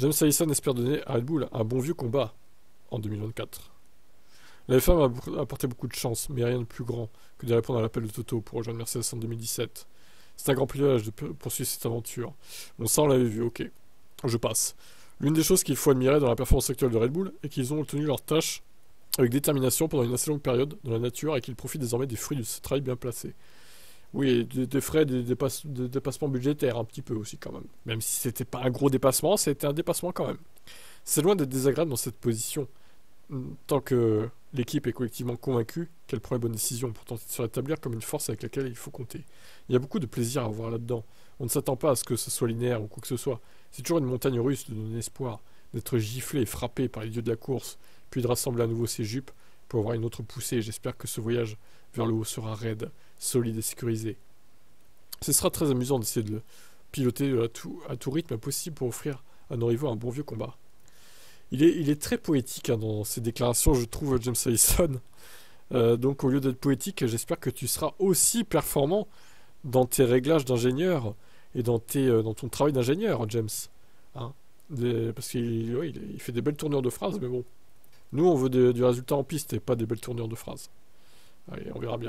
James Allison espère donner à Red Bull un bon vieux combat en 2024. La F1 m'a apporté beaucoup de chance, mais rien de plus grand que de répondre à l'appel de Toto pour rejoindre Mercedes en 2017. C'est un grand privilège de poursuivre cette aventure. Bon, ça, on l'avait vu, ok. Je passe. L'une des choses qu'il faut admirer dans la performance actuelle de Red Bull est qu'ils ont obtenu leur tâche avec détermination pendant une assez longue période dans la nature et qu'ils profitent désormais des fruits de ce travail bien placé. Oui, des, frais, des, dépassements budgétaires un petit peu aussi quand même. Même si c'était pas un gros dépassement, c'était un dépassement quand même. C'est loin d'être désagréable dans cette position, tant que l'équipe est collectivement convaincue qu'elle prend les bonnes décisions pour tenter de se rétablir comme une force avec laquelle il faut compter. Il y a beaucoup de plaisir à voir là-dedans. On ne s'attend pas à ce que ce soit linéaire ou quoi que ce soit. C'est toujours une montagne russe de non-espoir, d'être giflé et frappé par les dieux de la course, puis de rassembler à nouveau ses jupes pour avoir une autre poussée. J'espère que ce voyage vers le haut sera raide, solide et sécurisé. Ce sera très amusant d'essayer de le piloter à tout, à tout, rythme possible pour offrir à nos rivaux un bon vieux combat. Il est, très poétique hein, dans ses déclarations, je trouve, James Allison. Euh, donc au lieu d'être poétique, j'espère que tu seras aussi performant dans tes réglages d'ingénieur et dans, euh, ton travail d'ingénieur, James. Hein parce qu'il il fait des belles tournures de phrases, mais bon. Nous, on veut du résultat en piste et pas des belles tournures de phrases. Allez, on verra bien.